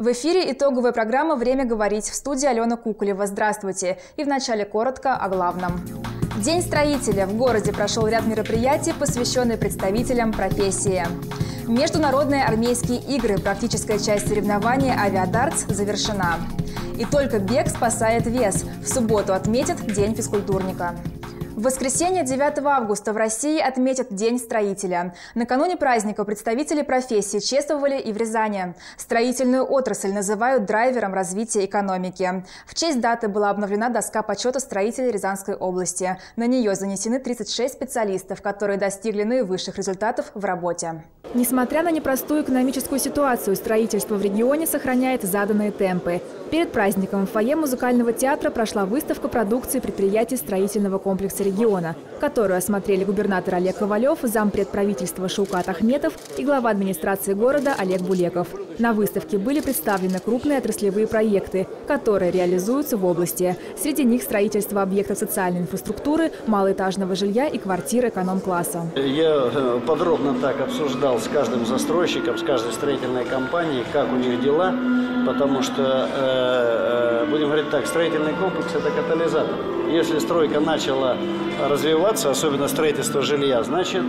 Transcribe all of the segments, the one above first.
В эфире итоговая программа «Время говорить» в студии Алена Кукулева. Здравствуйте. И вначале коротко о главном. День строителя. В городе прошел ряд мероприятий, посвященных представителям профессии. Международные армейские игры. Практическая часть соревнования «Авиадартс» завершена. И только бег спасает вес. В субботу отметят День физкультурника. В воскресенье 9 августа в России отметят День строителя. Накануне праздника представители профессии чествовали и в Рязани. Строительную отрасль называют драйвером развития экономики. В честь даты была обновлена доска почета строителей Рязанской области. На нее занесены 36 специалистов, которые достигли наивысших результатов в работе. Несмотря на непростую экономическую ситуацию, строительство в регионе сохраняет заданные темпы. Перед праздником в фойе музыкального театра прошла выставка продукции предприятий строительного комплекса региона, которую осмотрели губернатор Олег Ковалев, зампред правительства Шаукат Ахметов и глава администрации города Олег Булеков. На выставке были представлены крупные отраслевые проекты, которые реализуются в области. Среди них строительство объектов социальной инфраструктуры, малоэтажного жилья и квартир эконом-класса. Я э, подробно так обсуждал с каждым застройщиком, с каждой строительной компанией, как у них дела, потому что, э, э, будем говорить так, строительный комплекс – это катализатор. Если стройка начала развиваться, особенно строительство жилья, значит,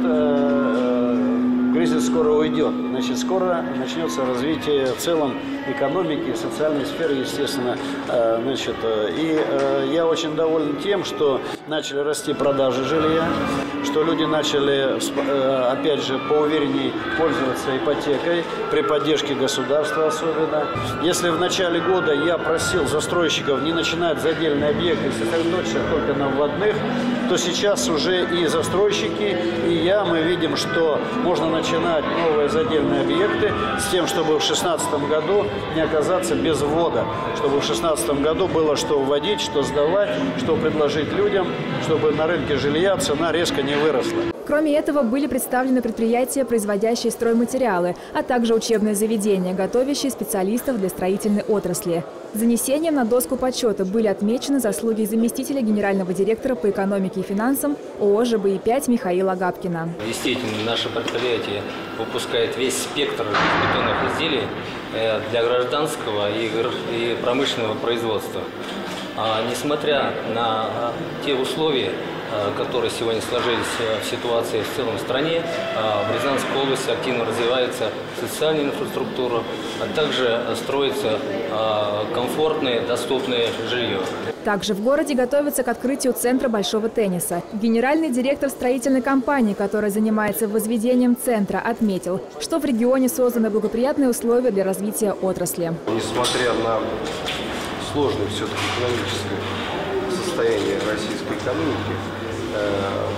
кризис скоро уйдет. Значит, скоро начнется развитие в целом экономики, социальной сферы, естественно. Значит, и я очень доволен тем, что начали расти продажи жилья, что люди начали, опять же, поуверенней пользоваться ипотекой, при поддержке государства особенно. Если в начале года я просил застройщиков не начинать задельные объекты, сосредоточиться только на вводных, то сейчас уже и застройщики, и я, мы видим, что можно начинать новые задельные объекты с тем, чтобы в 2016 году не оказаться без ввода, чтобы в 2016 году было что вводить, что сдавать, что предложить людям, чтобы на рынке жилья цена резко не выросла. Кроме этого, были представлены предприятия, производящие стройматериалы, а также учебные заведения, готовящие специалистов для строительной отрасли. Занесением на доску почета были отмечены заслуги заместителя генерального директора по экономике и финансам ООО «ЖБИ-5» Михаила Габкина. Действительно, наше предприятие выпускает весь спектр бетонных изделий э, для гражданского и промышленного производства. А, несмотря на те условия, которые сегодня сложились в ситуации в целом стране, в Рязанской области активно развивается социальная инфраструктура, а также строится комфортное, доступное жилье. Также в городе готовится к открытию центра большого тенниса. Генеральный директор строительной компании, которая занимается возведением центра, отметил, что в регионе созданы благоприятные условия для развития отрасли. Несмотря на сложное все-таки экономическое состояние российской экономики, э,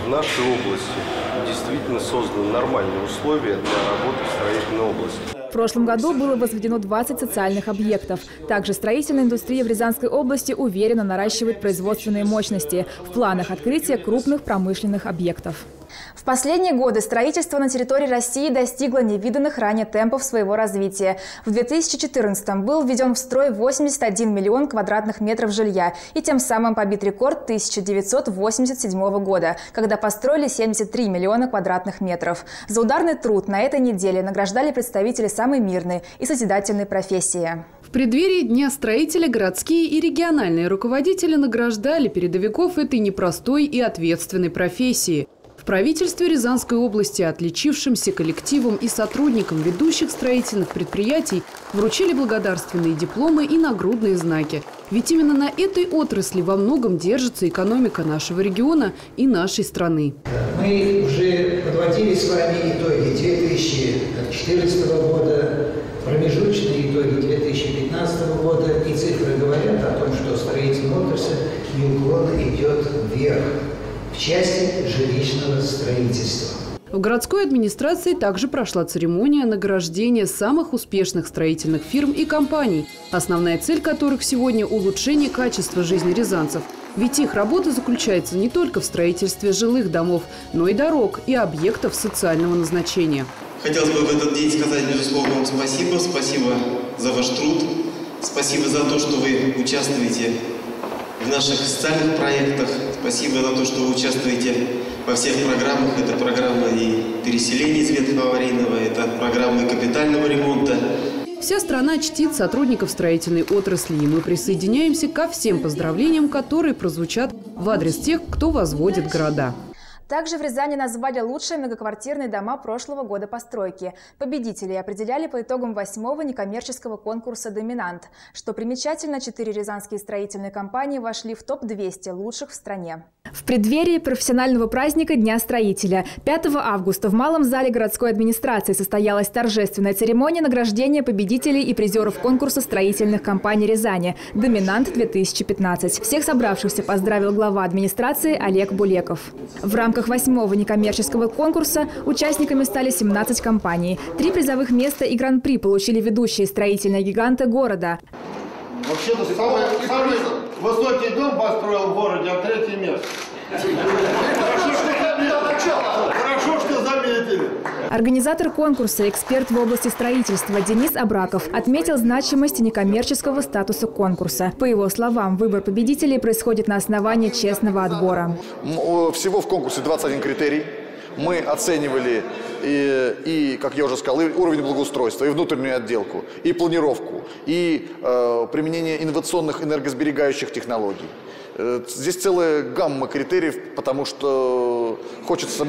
в нашей области действительно созданы нормальные условия для работы в строительной области. В прошлом году было возведено 20 социальных объектов. Также строительная индустрия в Рязанской области уверенно наращивает производственные мощности в планах открытия крупных промышленных объектов. В последние годы строительство на территории России достигло невиданных ранее темпов своего развития. В 2014 был введен в строй 81 миллион квадратных метров жилья и тем самым побит рекорд 1987 года, когда построили 73 миллиона квадратных метров. За ударный труд на этой неделе награждали представители самой мирной и созидательной профессии. В преддверии Дня строителя городские и региональные руководители награждали передовиков этой непростой и ответственной профессии. В правительстве Рязанской области отличившимся коллективам и сотрудникам ведущих строительных предприятий вручили благодарственные дипломы и нагрудные знаки. Ведь именно на этой отрасли во многом держится экономика нашего региона и нашей страны. Мы уже подводили с вами итоги 2014 года, промежуточные итоги 2015 года, и цифры говорят о том, что строительная отрасль неуклонно идет вверх в части жилищного строительства. В городской администрации также прошла церемония награждения самых успешных строительных фирм и компаний, основная цель которых сегодня – улучшение качества жизни рязанцев. Ведь их работа заключается не только в строительстве жилых домов, но и дорог и объектов социального назначения. Хотелось бы в этот день сказать, безусловно, вам спасибо. Спасибо за ваш труд. Спасибо за то, что вы участвуете в наших социальных проектах. Спасибо за то, что вы участвуете во всех программах. Это программа и переселения из ветхого это программы капитального ремонта. Вся страна чтит сотрудников строительной отрасли, и мы присоединяемся ко всем поздравлениям, которые прозвучат в адрес тех, кто возводит города. Также в Рязани назвали лучшие многоквартирные дома прошлого года постройки. Победителей определяли по итогам восьмого некоммерческого конкурса «Доминант». Что примечательно, четыре рязанские строительные компании вошли в топ-200 лучших в стране. В преддверии профессионального праздника Дня строителя 5 августа в Малом зале городской администрации состоялась торжественная церемония награждения победителей и призеров конкурса строительных компаний Рязани «Доминант-2015». Всех собравшихся поздравил глава администрации Олег Булеков. В рамках рамках восьмого некоммерческого конкурса участниками стали 17 компаний. Три призовых места и гран-при получили ведущие строительные гиганты города. Вообще-то самый, самый высокий дом построил в городе, а третье место. Организатор конкурса, эксперт в области строительства Денис Абраков отметил значимость некоммерческого статуса конкурса. По его словам, выбор победителей происходит на основании честного отбора. Всего в конкурсе 21 критерий. Мы оценивали и, и, как я уже сказал, и уровень благоустройства, и внутреннюю отделку, и планировку, и э, применение инновационных энергосберегающих технологий. Э, здесь целая гамма критериев, потому что хочется,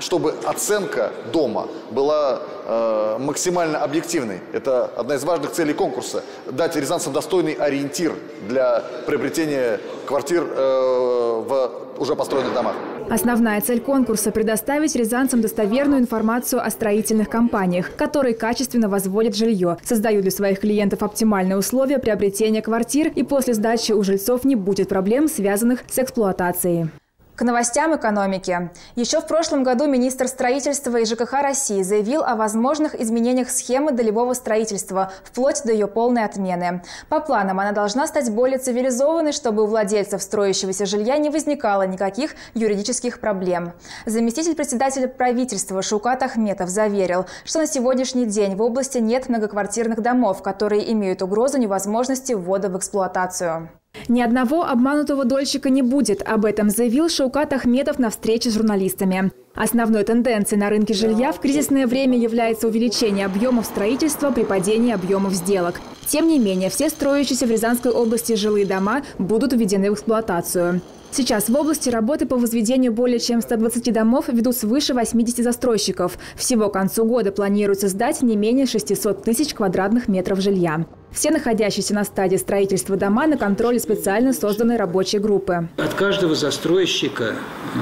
чтобы оценка дома была э, максимально объективной. Это одна из важных целей конкурса. Дать рязанцам достойный ориентир для приобретения квартир э, в уже построенных домах. Основная цель конкурса – предоставить рязанцам достоверную информацию о строительных компаниях, которые качественно возводят жилье, создают для своих клиентов оптимальные условия приобретения квартир и после сдачи у жильцов не будет проблем, связанных с эксплуатацией. К новостям экономики. Еще в прошлом году министр строительства и ЖКХ России заявил о возможных изменениях схемы долевого строительства, вплоть до ее полной отмены. По планам она должна стать более цивилизованной, чтобы у владельцев строящегося жилья не возникало никаких юридических проблем. Заместитель председателя правительства Шукат Ахметов заверил, что на сегодняшний день в области нет многоквартирных домов, которые имеют угрозу невозможности ввода в эксплуатацию. Ни одного обманутого дольщика не будет. Об этом заявил Шаукат Ахметов на встрече с журналистами. Основной тенденцией на рынке жилья в кризисное время является увеличение объемов строительства при падении объемов сделок. Тем не менее, все строящиеся в Рязанской области жилые дома будут введены в эксплуатацию. Сейчас в области работы по возведению более чем 120 домов ведут свыше 80 застройщиков. Всего к концу года планируется сдать не менее 600 тысяч квадратных метров жилья. Все находящиеся на стадии строительства дома на контроле специально созданной рабочей группы. От каждого застройщика а,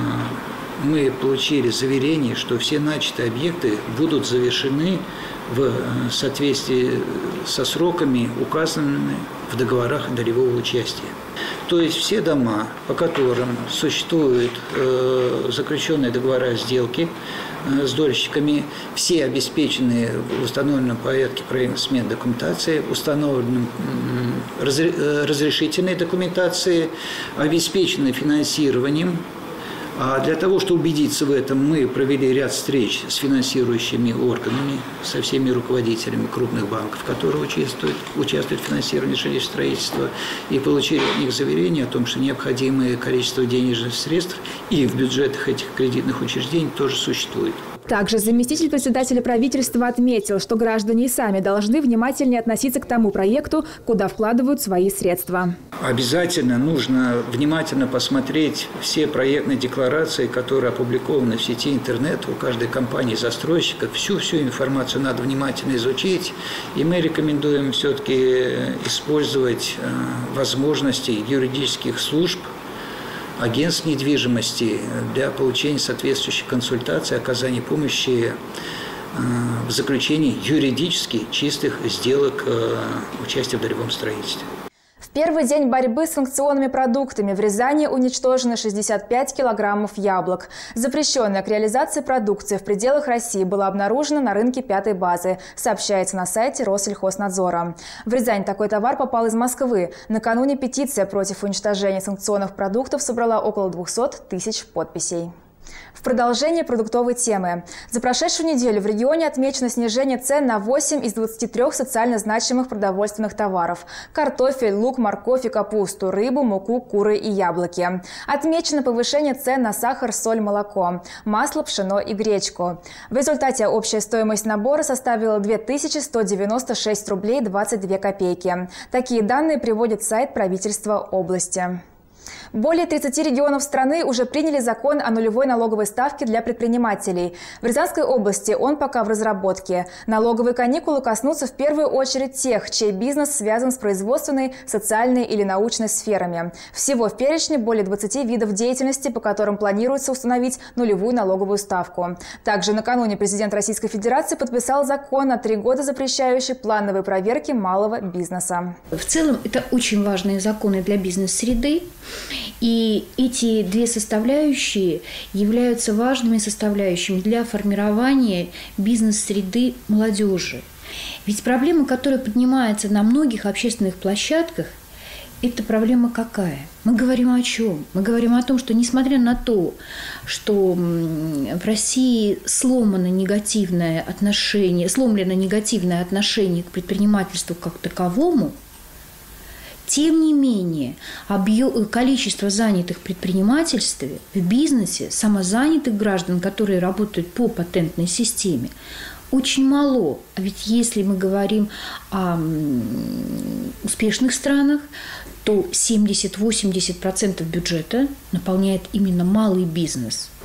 мы получили заверение, что все начатые объекты будут завершены в э, соответствии со сроками, указанными в договорах долевого участия. То есть все дома, по которым существуют э, заключенные договора сделки э, с дольщиками, все обеспечены в установленном порядке проектной смен документации, установленным э, разрешительной документации, обеспечены финансированием для того, чтобы убедиться в этом, мы провели ряд встреч с финансирующими органами, со всеми руководителями крупных банков, которые участвуют, участвуют в финансировании жилищного строительства, и получили от них заверение о том, что необходимое количество денежных средств и в бюджетах этих кредитных учреждений тоже существует. Также заместитель председателя правительства отметил, что граждане и сами должны внимательнее относиться к тому проекту, куда вкладывают свои средства. Обязательно нужно внимательно посмотреть все проектные декларации, которые опубликованы в сети интернет у каждой компании застройщика. Всю-всю информацию надо внимательно изучить. И мы рекомендуем все-таки использовать э, возможности юридических служб – агентств недвижимости для получения соответствующих консультаций, оказания помощи э, в заключении юридически чистых сделок э, участия в долевом строительстве первый день борьбы с санкционными продуктами в Рязани уничтожено 65 килограммов яблок. Запрещенная к реализации продукции в пределах России была обнаружена на рынке пятой базы, сообщается на сайте Россельхознадзора. В Рязань такой товар попал из Москвы. Накануне петиция против уничтожения санкционных продуктов собрала около 200 тысяч подписей. Продолжение продуктовой темы. За прошедшую неделю в регионе отмечено снижение цен на 8 из 23 социально значимых продовольственных товаров – картофель, лук, морковь и капусту, рыбу, муку, куры и яблоки. Отмечено повышение цен на сахар, соль, молоко, масло, пшено и гречку. В результате общая стоимость набора составила 2196 рублей 22 копейки. Такие данные приводит сайт правительства области. Более 30 регионов страны уже приняли закон о нулевой налоговой ставке для предпринимателей. В Рязанской области он пока в разработке. Налоговые каникулы коснутся в первую очередь тех, чей бизнес связан с производственной, социальной или научной сферами. Всего в перечне более 20 видов деятельности, по которым планируется установить нулевую налоговую ставку. Также накануне президент Российской Федерации подписал закон на три года запрещающий плановые проверки малого бизнеса. В целом это очень важные законы для бизнес-среды. И эти две составляющие являются важными составляющими для формирования бизнес-среды молодежи. Ведь проблема, которая поднимается на многих общественных площадках, это проблема какая? Мы говорим о чем? Мы говорим о том, что несмотря на то, что в России сломано негативное отношение, сломлено негативное отношение к предпринимательству как таковому – тем не менее, объем, количество занятых в предпринимательстве, в бизнесе, самозанятых граждан, которые работают по патентной системе, очень мало. А ведь если мы говорим о успешных странах, то 70-80% бюджета наполняет именно малый бизнес –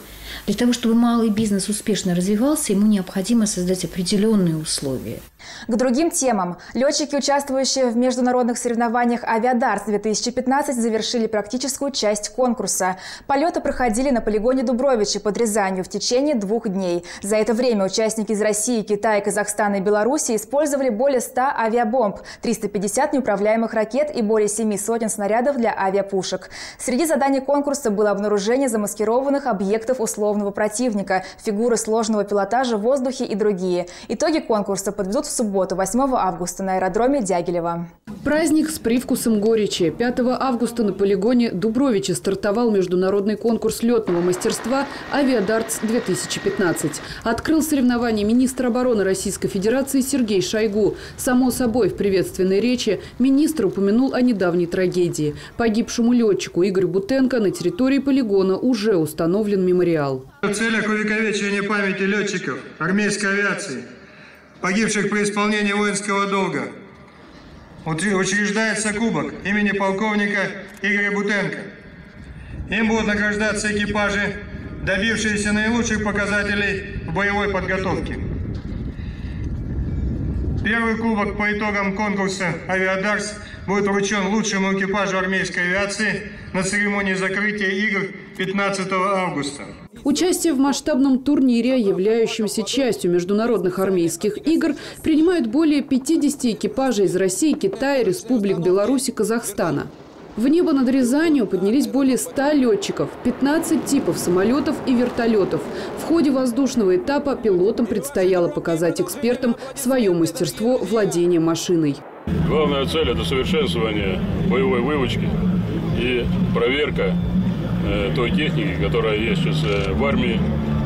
для того, чтобы малый бизнес успешно развивался, ему необходимо создать определенные условия. К другим темам. Летчики, участвующие в международных соревнованиях «Авиадарс-2015», завершили практическую часть конкурса. Полеты проходили на полигоне Дубровичи под Рязанью в течение двух дней. За это время участники из России, Китая, Казахстана и Беларуси использовали более 100 авиабомб, 350 неуправляемых ракет и более 7 сотен снарядов для авиапушек. Среди заданий конкурса было обнаружение замаскированных объектов условного противника, фигуры сложного пилотажа в воздухе и другие. Итоги конкурса подведут в субботу, 8 августа на аэродроме Дягилева. Праздник с привкусом горечи. 5 августа на полигоне Дубровича стартовал международный конкурс летного мастерства «Авиадартс-2015». Открыл соревнования министр обороны Российской Федерации Сергей Шойгу. Само собой, в приветственной речи министр упомянул о недавней трагедии. Погибшему летчику Игорю Бутенко на территории полигона уже установлен мемориал. В целях увековечения памяти летчиков армейской авиации, погибших при исполнении воинского долга, учреждается кубок имени полковника Игоря Бутенко. Им будут награждаться экипажи, добившиеся наилучших показателей в боевой подготовке. Первый кубок по итогам конкурса «Авиадарс» будет вручен лучшему экипажу армейской авиации на церемонии закрытия игр 15 августа. Участие в масштабном турнире, являющемся частью международных армейских игр, принимают более 50 экипажей из России, Китая, Республик Беларусь и Казахстана. В небо над Рязанью поднялись более 100 летчиков, 15 типов самолетов и вертолетов. В ходе воздушного этапа пилотам предстояло показать экспертам свое мастерство владения машиной. Главная цель – это совершенствование боевой вывочки и проверка той техники, которая есть сейчас э, в армии,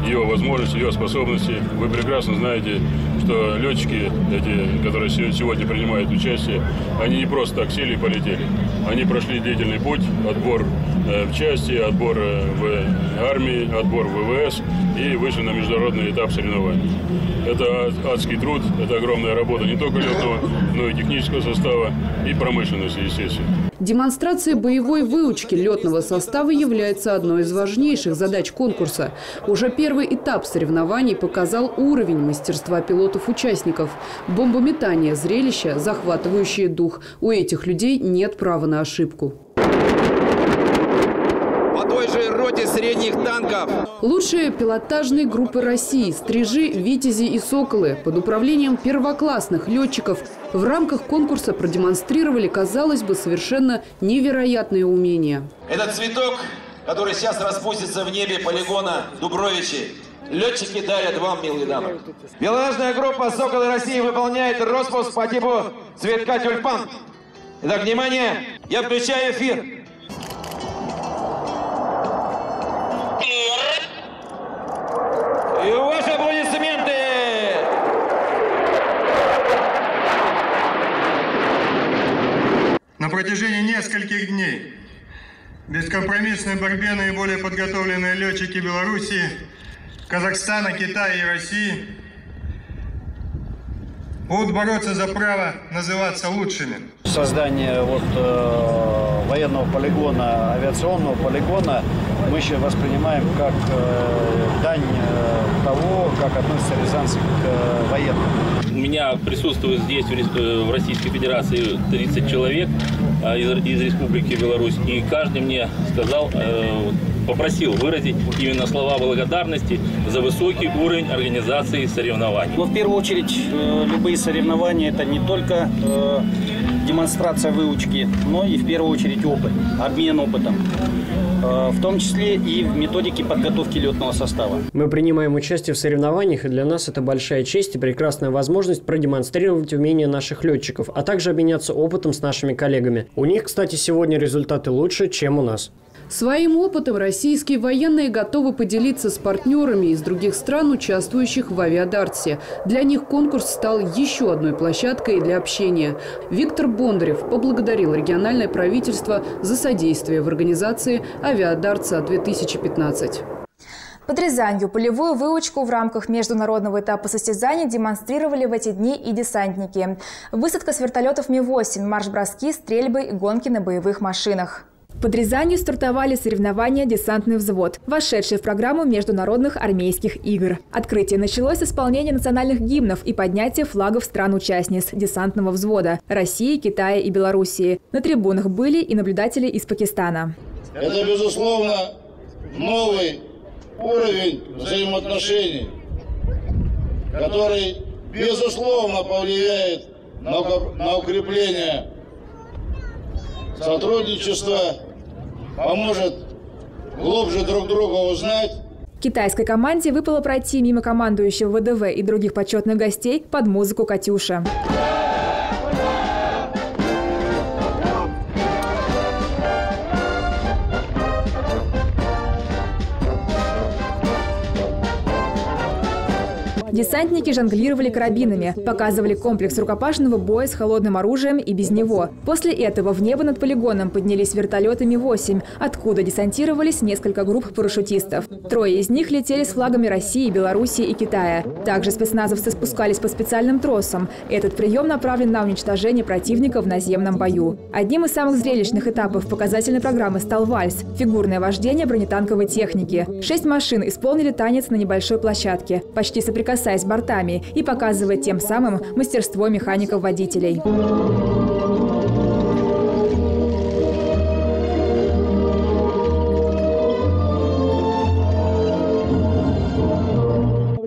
ее возможности, ее способности. Вы прекрасно знаете, что летчики, эти, которые сегодня принимают участие, они не просто так сели и полетели. Они прошли длительный путь, отбор э, в части, отбор в армии, отбор в ВВС и вышли на международный этап соревнований. Это адский труд, это огромная работа не только летного, но и технического состава и промышленности, естественно. Демонстрация боевой выучки летного состава является одной из важнейших задач конкурса. Уже первый этап соревнований показал уровень мастерства пилотов-участников. Бомбометание – зрелище, захватывающее дух. У этих людей нет права на ошибку средних танков. Лучшие пилотажные группы России – «Стрижи», «Витязи» и «Соколы» под управлением первоклассных летчиков в рамках конкурса продемонстрировали, казалось бы, совершенно невероятные умения. Этот цветок, который сейчас распустится в небе полигона Дубровичи, Летчики дарят вам, милые дамы. Пилотажная группа «Соколы России» выполняет распуск по типу цветка тюльпан. Итак, внимание, я включаю эфир. И ваши аплодисменты! На протяжении нескольких дней в бескомпромиссной борьбе наиболее подготовленные летчики Белоруссии, Казахстана, Китая и России будут бороться за право называться лучшими. Создание вот, э, военного полигона, авиационного полигона мы еще воспринимаем как э, дань э, того, как относятся рязанцы к э, военным. У меня присутствует здесь, в э, в Российской Федерации, 30 человек а, из, из Республики Беларусь. И каждый мне сказал, э, попросил выразить именно слова благодарности за высокий уровень организации соревнований. Но в первую очередь э, любые соревнования это не только э, демонстрация выучки, но и в первую очередь опыт, обмен опытом. Э, в том числе и в методике подготовки летного состава. Мы принимаем участие в соревнованиях, и для нас это большая честь и прекрасная возможность продемонстрировать умения наших летчиков, а также обменяться опытом с нашими коллегами. У них, кстати, сегодня результаты лучше, чем у нас. Своим опытом российские военные готовы поделиться с партнерами из других стран, участвующих в авиадарте. Для них конкурс стал еще одной площадкой для общения. Виктор Бондарев поблагодарил региональное правительство за содействие в организации «Авиадарца-2015». Под Рязанью полевую выучку в рамках международного этапа состязаний демонстрировали в эти дни и десантники. Высадка с вертолетов Ми-8, марш-броски, стрельбы и гонки на боевых машинах. Под Рязанью стартовали соревнования «Десантный взвод», вошедшие в программу международных армейских игр. Открытие началось с исполнения национальных гимнов и поднятия флагов стран-участниц десантного взвода – России, Китая и Белоруссии. На трибунах были и наблюдатели из Пакистана. Это, безусловно, новый уровень взаимоотношений, который, безусловно, повлияет на, укр- на укрепление сотрудничества, поможет глубже друг друга узнать. Китайской команде выпало пройти мимо командующего ВДВ и других почетных гостей под музыку «Катюша». Десантники жонглировали карабинами, показывали комплекс рукопашного боя с холодным оружием и без него. После этого в небо над полигоном поднялись вертолеты Ми-8, откуда десантировались несколько групп парашютистов. Трое из них летели с флагами России, Белоруссии и Китая. Также спецназовцы спускались по специальным тросам. Этот прием направлен на уничтожение противника в наземном бою. Одним из самых зрелищных этапов показательной программы стал вальс – фигурное вождение бронетанковой техники. Шесть машин исполнили танец на небольшой площадке, почти соприкасаясь бортами и показывая тем самым мастерство механиков-водителей.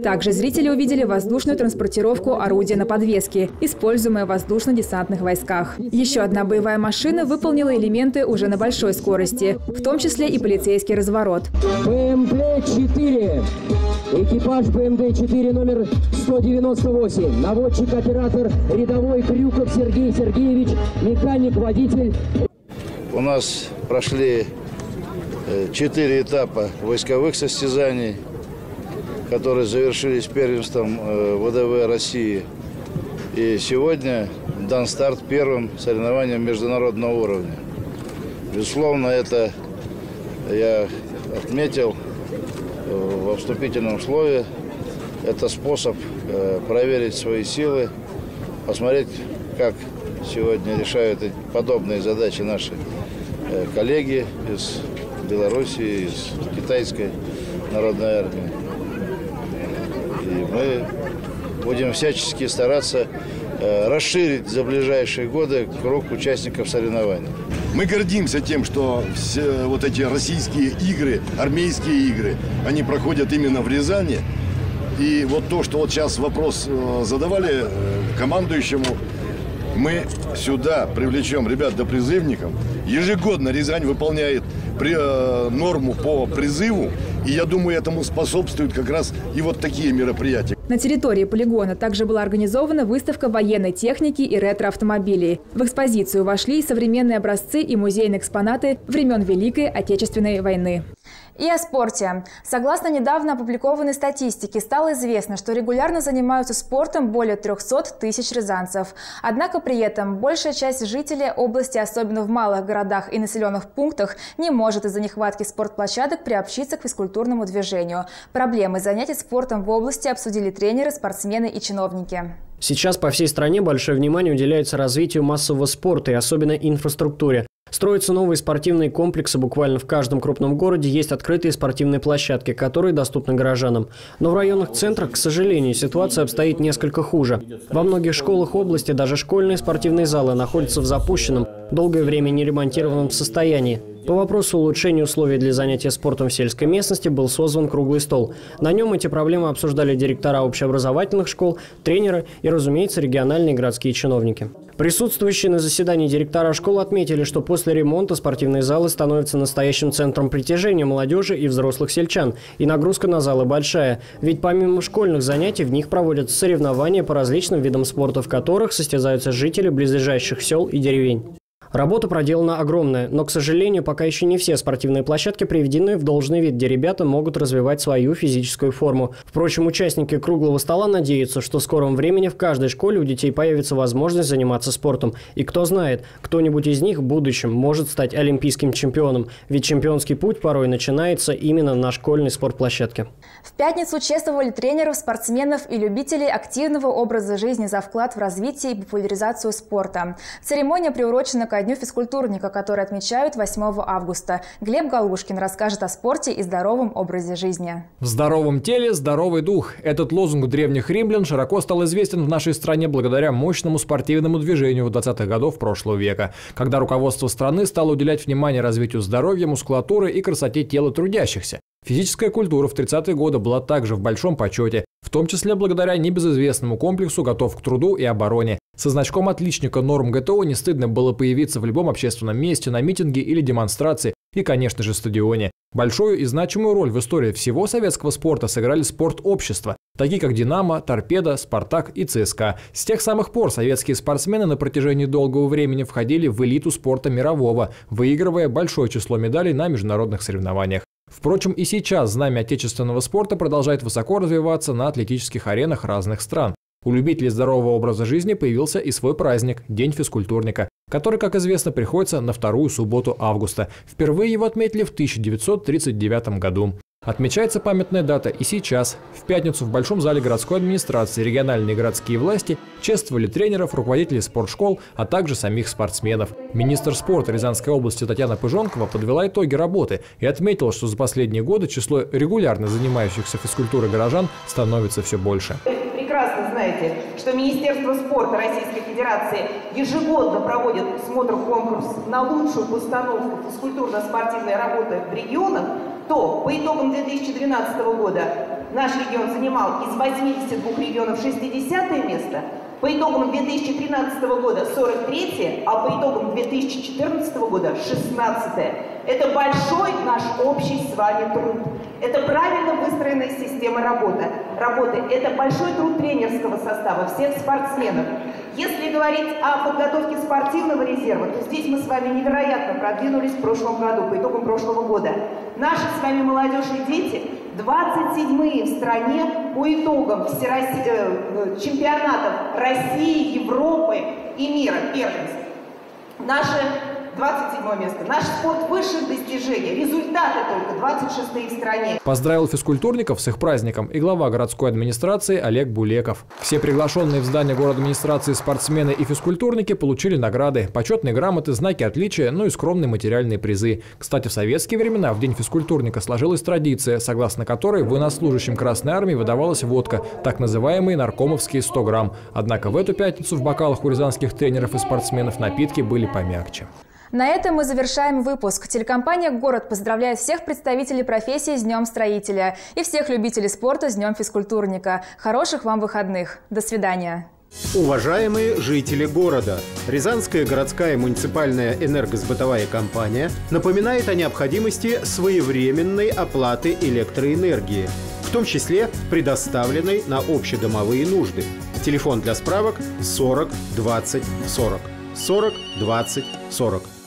Также зрители увидели воздушную транспортировку орудия на подвеске, используемое в воздушно-десантных войсках. Еще одна боевая машина выполнила элементы уже на большой скорости, в том числе и полицейский разворот. БМД-4. Экипаж БМД-4 номер 198. Наводчик-оператор рядовой Крюков Сергей Сергеевич, механик-водитель. У нас прошли э, четыре этапа войсковых состязаний, которые завершились первенством э, ВДВ России. И сегодня дан старт первым соревнованиям международного уровня. Безусловно, это я отметил э, во вступительном слове. Это способ э, проверить свои силы, посмотреть, как сегодня решают подобные задачи наши коллеги из Белоруссии, из Китайской народной армии. Мы будем всячески стараться э, расширить за ближайшие годы круг участников соревнований. Мы гордимся тем, что все вот эти российские игры, армейские игры, они проходят именно в Рязани. И вот то, что вот сейчас вопрос э, задавали э, командующему, мы сюда привлечем ребят до призывников. Ежегодно Рязань выполняет норму по призыву, и я думаю, этому способствуют как раз и вот такие мероприятия. На территории полигона также была организована выставка военной техники и ретро-автомобилей. В экспозицию вошли современные образцы и музейные экспонаты времен Великой Отечественной войны. И о спорте. Согласно недавно опубликованной статистике, стало известно, что регулярно занимаются спортом более 300 тысяч рязанцев. Однако при этом большая часть жителей области, особенно в малых городах и населенных пунктах, не может из-за нехватки спортплощадок приобщиться к физкультурному движению. Проблемы занятий спортом в области обсудили тренеры, спортсмены и чиновники. Сейчас по всей стране большое внимание уделяется развитию массового спорта и особенно инфраструктуре. Строятся новые спортивные комплексы, буквально в каждом крупном городе есть открытые спортивные площадки, которые доступны горожанам. Но в районных центрах, к сожалению, ситуация обстоит несколько хуже. Во многих школах области даже школьные спортивные залы находятся в запущенном, долгое время не ремонтированном состоянии. По вопросу улучшения условий для занятия спортом в сельской местности был созван круглый стол. На нем эти проблемы обсуждали директора общеобразовательных школ, тренеры и, разумеется, региональные городские чиновники. Присутствующие на заседании директора школ отметили, что после ремонта спортивные залы становятся настоящим центром притяжения молодежи и взрослых сельчан. И нагрузка на залы большая. Ведь помимо школьных занятий в них проводятся соревнования по различным видам спорта, в которых состязаются жители близлежащих сел и деревень. Работа проделана огромная, но, к сожалению, пока еще не все спортивные площадки приведены в должный вид, где ребята могут развивать свою физическую форму. Впрочем, участники круглого стола надеются, что в скором времени в каждой школе у детей появится возможность заниматься спортом. И кто знает, кто-нибудь из них в будущем может стать олимпийским чемпионом, ведь чемпионский путь порой начинается именно на школьной спортплощадке. В пятницу чествовали тренеров, спортсменов и любителей активного образа жизни за вклад в развитие и популяризацию спорта. Церемония приурочена к ко Дню физкультурника, который отмечают 8 августа. Глеб Галушкин расскажет о спорте и здоровом образе жизни. В здоровом теле – здоровый дух. Этот лозунг древних римлян широко стал известен в нашей стране благодаря мощному спортивному движению 20-х годов прошлого века, когда руководство страны стало уделять внимание развитию здоровья, мускулатуры и красоте тела трудящихся. Физическая культура в 30-е годы была также в большом почете, в том числе благодаря небезызвестному комплексу «Готов к труду и обороне». Со значком отличника норм ГТО не стыдно было появиться в любом общественном месте, на митинге или демонстрации и, конечно же, стадионе. Большую и значимую роль в истории всего советского спорта сыграли спорт-общества, такие как «Динамо», «Торпедо», «Спартак» и «ЦСКА». С тех самых пор советские спортсмены на протяжении долгого времени входили в элиту спорта мирового, выигрывая большое число медалей на международных соревнованиях. Впрочем, и сейчас знамя отечественного спорта продолжает высоко развиваться на атлетических аренах разных стран. У любителей здорового образа жизни появился и свой праздник – День физкультурника, который, как известно, приходится на вторую субботу августа. Впервые его отметили в 1939 году. Отмечается памятная дата и сейчас. В пятницу в Большом зале городской администрации региональные городские власти чествовали тренеров, руководителей спортшкол, а также самих спортсменов. Министр спорта Рязанской области Татьяна Пыжонкова подвела итоги работы и отметила, что за последние годы число регулярно занимающихся физкультурой горожан становится все больше прекрасно знаете, что Министерство спорта Российской Федерации ежегодно проводит смотр-конкурс на лучшую постановку физкультурно-спортивной работы в регионах, то по итогам 2012 года наш регион занимал из 82 регионов 60 место, по итогам 2013 года 43 а по итогам 2014 года 16 Это большой наш общий с вами труд. Это правильно выстроенная система работы. работы. Это большой труд тренерского состава, всех спортсменов. Если говорить о подготовке спортивного резерва, то здесь мы с вами невероятно продвинулись в прошлом году, по итогам прошлого года. Наши с вами молодежь и дети 27-е в стране по итогам всероссий... Э, э, чемпионатов России, Европы и мира, первенств. Наши 27 место. Наш спорт высших достижений. Результаты только 26 в стране. Поздравил физкультурников с их праздником и глава городской администрации Олег Булеков. Все приглашенные в здание город администрации спортсмены и физкультурники получили награды, почетные грамоты, знаки отличия, ну и скромные материальные призы. Кстати, в советские времена в День физкультурника сложилась традиция, согласно которой военнослужащим Красной Армии выдавалась водка, так называемые наркомовские 100 грамм. Однако в эту пятницу в бокалах у рязанских тренеров и спортсменов напитки были помягче. На этом мы завершаем выпуск. Телекомпания «Город» поздравляет всех представителей профессии с Днем строителя и всех любителей спорта с Днем физкультурника. Хороших вам выходных. До свидания. Уважаемые жители города, Рязанская городская муниципальная энергосбытовая компания напоминает о необходимости своевременной оплаты электроэнергии, в том числе предоставленной на общедомовые нужды. Телефон для справок 40 20 40. 40 20 40.